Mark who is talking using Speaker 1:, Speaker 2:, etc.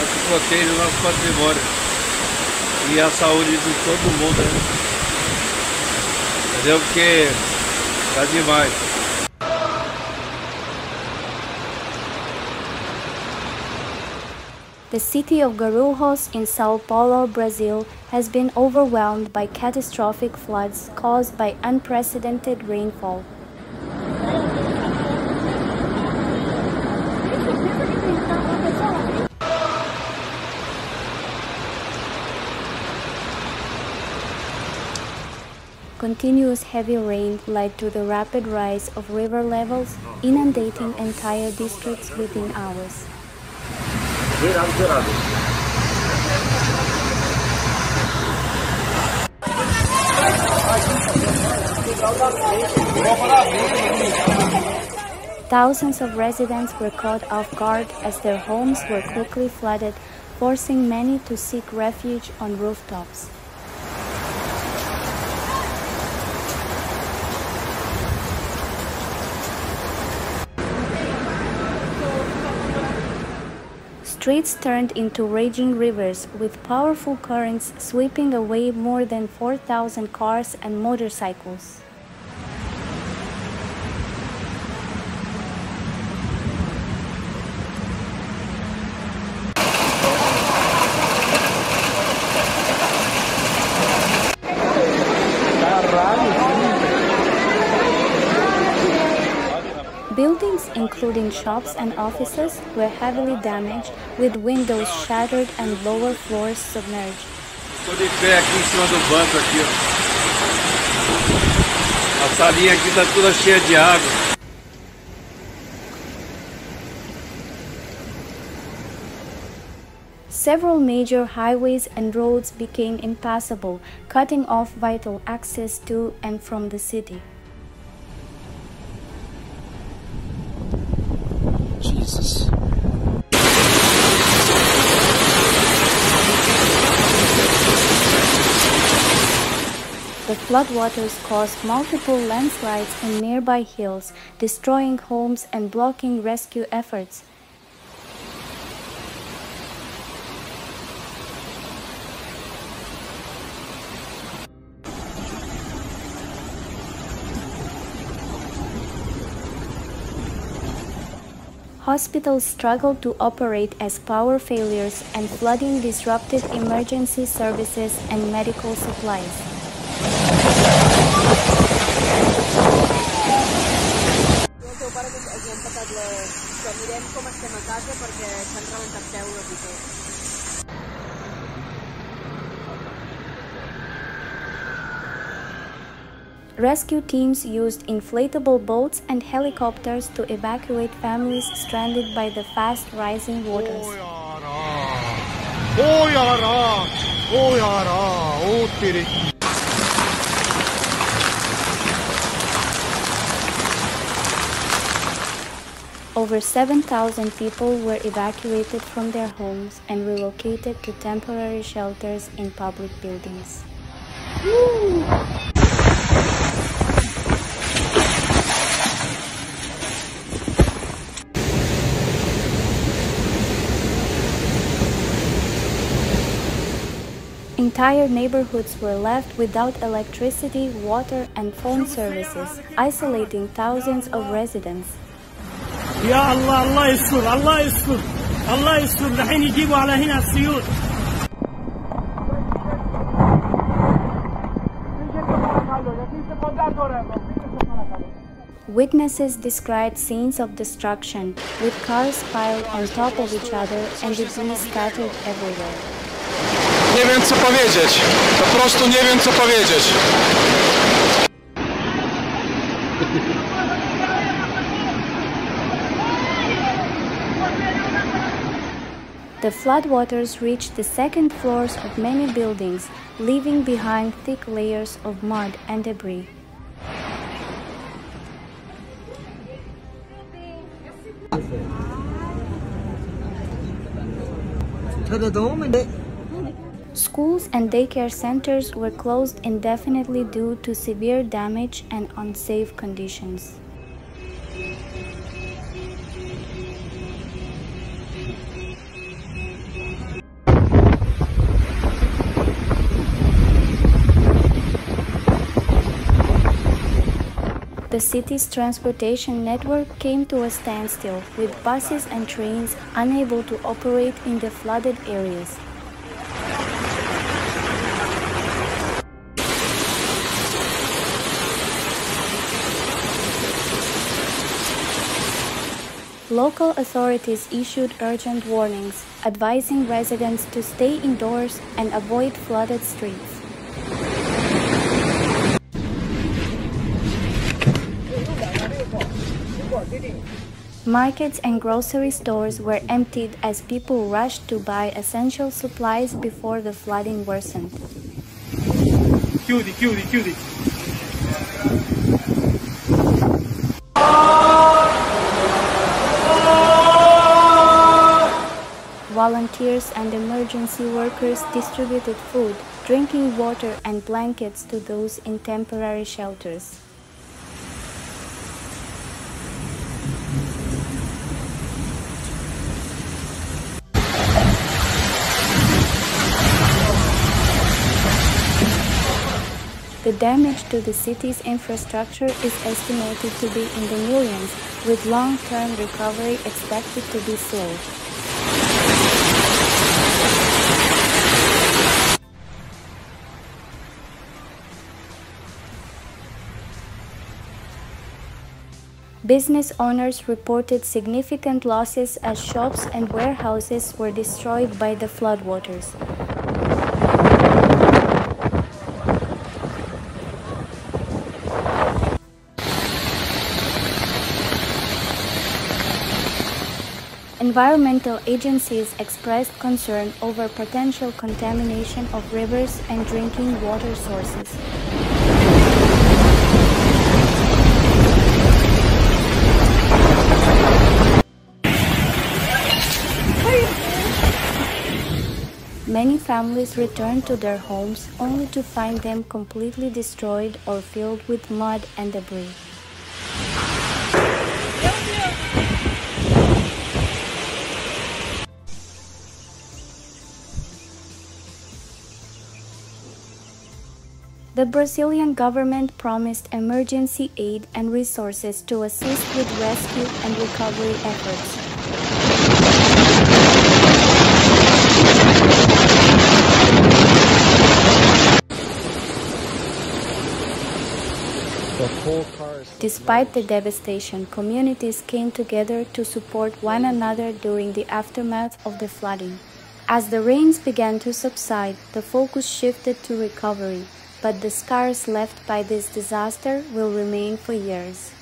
Speaker 1: para que proteja o nosso patrimônio e a saúde de todo mundo, né? Entendeu? Porque tá demais.
Speaker 2: The city of Guarulhos in Sao Paulo, Brazil, has been overwhelmed by catastrophic floods caused by unprecedented rainfall. Continuous heavy rain led to the rapid rise of river levels, inundating entire districts within hours. Thousands of residents were caught off guard as their homes were quickly flooded, forcing many to seek refuge on rooftops. Streets turned into raging rivers with powerful currents sweeping away more than 4,000 cars and motorcycles. Buildings, including shops and offices, were heavily damaged, with windows shattered and lower floors submerged.
Speaker 1: De pé aqui em cima do banco aqui, ó. A salinha aqui tá toda cheia de água.
Speaker 2: Several major highways and roads became impassable, cutting off vital access to and from the city. The floodwaters caused multiple landslides in nearby hills, destroying homes and blocking rescue efforts. Hospitals struggled to operate as power failures and flooding disrupted emergency services and medical supplies. Rescue teams used inflatable boats and helicopters to evacuate families stranded by the fast rising waters.
Speaker 3: Oh, yara. Oh, yara. Oh, yara.
Speaker 2: Oh, Over 7,000 people were evacuated from their homes and relocated to temporary shelters in public buildings. Entire neighborhoods were left without electricity, water, and phone services, isolating thousands of residents.
Speaker 4: يا الله الله يستر الله يستر الله يستر دحين يجيبوا على هنا السيول
Speaker 2: Witnesses described scenes of destruction, with cars piled on top of each other and debris scattered everywhere.
Speaker 3: Nie wiem co powiedzieć. Po prostu nie wiem co powiedzieć.
Speaker 2: The floodwaters reached the second floors of many buildings, leaving behind thick layers of mud and debris. Schools and daycare centers were closed indefinitely due to severe damage and unsafe conditions. The city's transportation network came to a standstill, with buses and trains unable to operate in the flooded areas. Local authorities issued urgent warnings, advising residents to stay indoors and avoid flooded streets. Markets and grocery stores were emptied as people rushed to buy essential supplies before the flooding worsened.
Speaker 4: Chiudi, chiudi, chiudi.
Speaker 2: Volunteers and emergency workers distributed food, drinking water, and blankets to those in temporary shelters. The damage to the city's infrastructure is estimated to be in the millions, with long-term recovery expected to be slow. Business owners reported significant losses as shops and warehouses were destroyed by the floodwaters. Environmental agencies expressed concern over potential contamination of rivers and drinking water sources. Many families returned to their homes only to find them completely destroyed or filled with mud and debris. The Brazilian government promised emergency aid and resources to assist with rescue and recovery efforts. Despite the devastation, communities came together to support one another during the aftermath of the flooding. As the rains began to subside, the focus shifted to recovery, but the scars left by this disaster will remain for years.